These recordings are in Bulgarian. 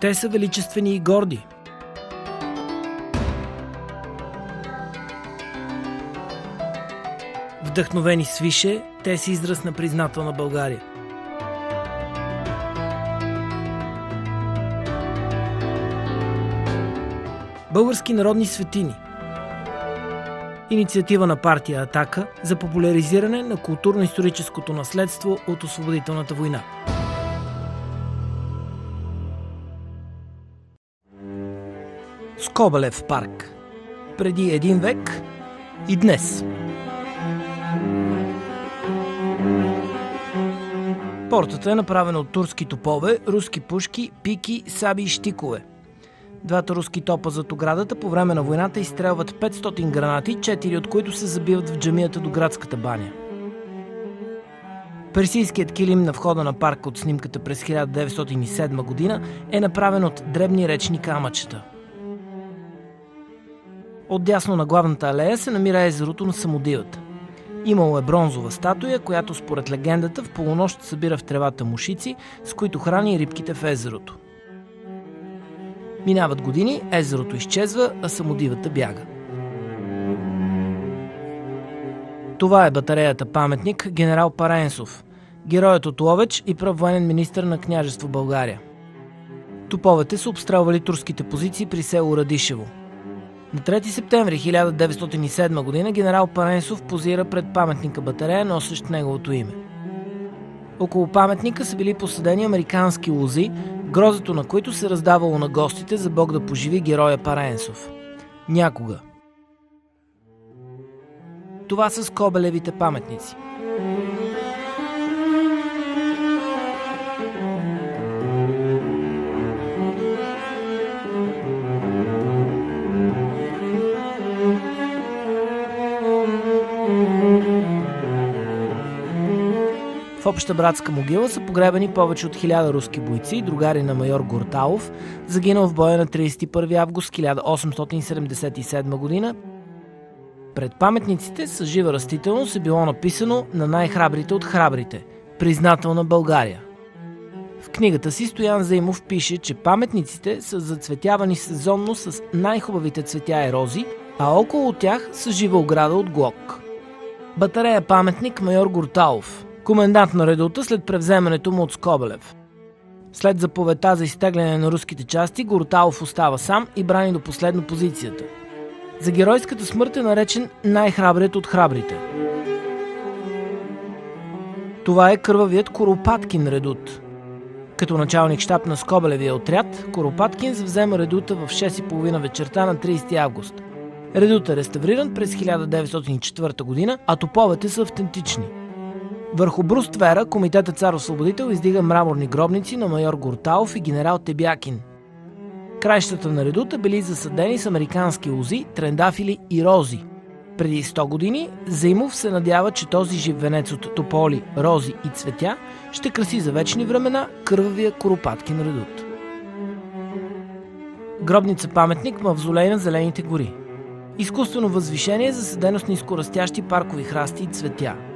Те са величествени и горди. Вдъхновени свише, те си израз на признателна България. Български народни светини Инициатива на партия Атака за популяризиране на културно-историческото наследство от освободителната война. Скобелев парк. Преди един век и днес. Портата е направена от турски топове, руски пушки, пики, саби и щикове. Двата руски топа зад оградата по време на войната изстрелват 500 гранати, 4 от които се забиват в джамията до градската баня. Персийският килим на входа на парка от снимката през 1907 година е направен от дребни речни камъчета. Отдясно на главната алея се намира езерото на Самодивата. Имало е бронзова статуя, която според легендата в полунощ събира в тревата мушици, с които храни рибките в езерото. Минават години, езерото изчезва, а самодивата бяга. Това е батареята паметник генерал Паренсов, героят от Ловеч и прав военен министр на княжество България. Топовете са обстрелвали турските позиции при село Радишево. На 3 септември 1907 г. генерал Паренсов позира пред паметника батарея, носещ неговото име. Около паметника са били посадени американски лози, грозето на които се раздавало на гостите за Бог да поживи героя Паренсов. Някога. Това са скобелевите паметници. Обща братска могила са погребани повече от 1000 руски бойци, другари на майор Горталов, загинал в боя на 31 август 1877 година. Пред паметниците с жива растителност е било написано на най-храбрите от храбрите – признателна България. В книгата си Стоян Заимов пише, че паметниците са зацветявани сезонно с най-хубавите цветя и рози, а около тях са жива ограда от глок. Батарея паметник майор Горталов – комендант на редута след превземането му от Скобелев. След заповедта за изтегляне на руските части, Гороталов остава сам и брани до последно позицията. За геройската смърт е наречен най-храбрият от храбрите. Това е кървавият Коропаткин редут. Като началник щаб на Скобелевия отряд, Коропаткин взема редута в 6.30 вечерта на 30 август. Редут е реставриран през 1904 година, а топовете са автентични – върху бруствера Комитета Цар Освободител издига мраморни гробници на майор Горталов и генерал Тебякин. Краищата на редута били засадени с американски лози, трендафили и рози. Преди 100 години Заимов се надява, че този жив венец от тополи, рози и цветя ще краси за вечни времена кървавия Коропаткин редут. Гробница паметник Мавзолей на Зелените гори. Изкуствено възвишение засадено с нискорастящи паркови храсти и цветя –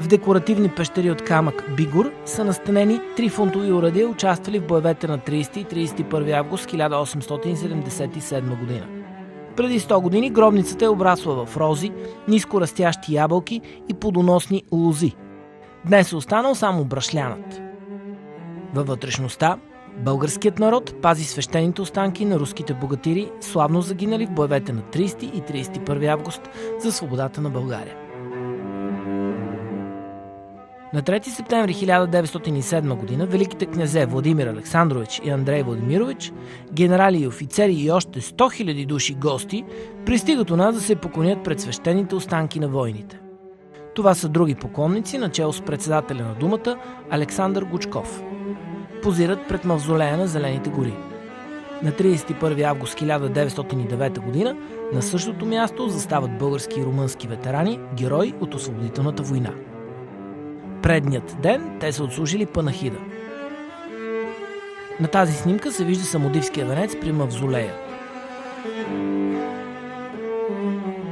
в декоративни пещери от камък Бигур са настанени три фунтови урадия, участвали в боевете на 30 и 31 август 1877 година. Преди 100 години гробницата е обрасла в рози, ниско растящи ябълки и плодоносни лози. Днес е останал само брашлянът. Във вътрешността българският народ пази свещените останки на руските богатири, славно загинали в боевете на 30 и 31 август за свободата на България. На 3 септември 1907 г. великите князе Владимир Александрович и Андрей Владимирович, генерали и офицери и още 100 000 души гости пристигат у нас да се поклонят пред свещените останки на войните. Това са други поклонници, начало с председателя на думата Александър Гучков. Позират пред мавзолея на Зелените гори. На 31 август 1909 г. на същото място застават български и румънски ветерани, герои от освободителната война предният ден те са отслужили панахида. На тази снимка се вижда самодивския венец при мавзолея.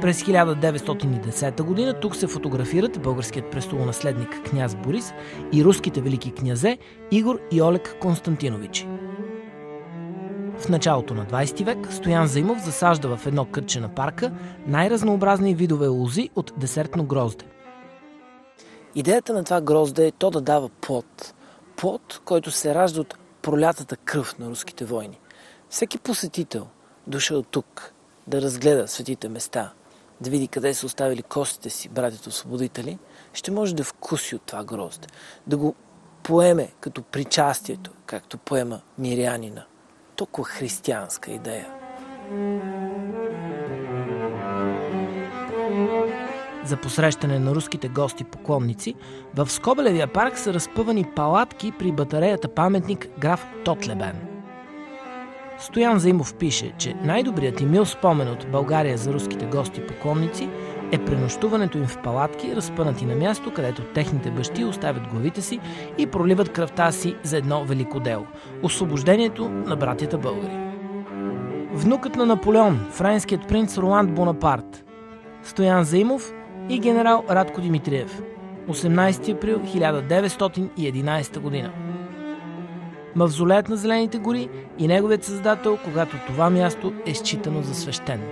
През 1910 година тук се фотографират българският престолонаследник княз Борис и руските велики князе Игор и Олег Константиновичи. В началото на 20 век Стоян Заимов засажда в едно кътче на парка най-разнообразни видове лози от десертно грозде. Идеята на това грозде е то да дава плод. Плод, който се ражда от пролятата кръв на руските войни. Всеки посетител, дошъл тук да разгледа светите места, да види къде са оставили костите си братите освободители, ще може да вкуси от това грозде, да го поеме като причастието, както поема мирянина. Толкова християнска идея. За посрещане на руските гости-поклонници, в Скобелевия парк са разпъвани палатки при батареята паметник граф Тотлебен – Стоян Заимов пише, че най-добрият и мил спомен от България за руските гости-поклонници е пренощуването им в палатки, разпънати на място, където техните бащи оставят главите си и проливат кръвта си за едно велико дело – освобождението на братята българи. Внукът на Наполеон, френският принц Роланд Бонапарт, Стоян Заимов и генерал Радко Димитриев. 18 април 1911 година мавзолеят на Зелените гори и неговият създател, когато това място е считано за свещено.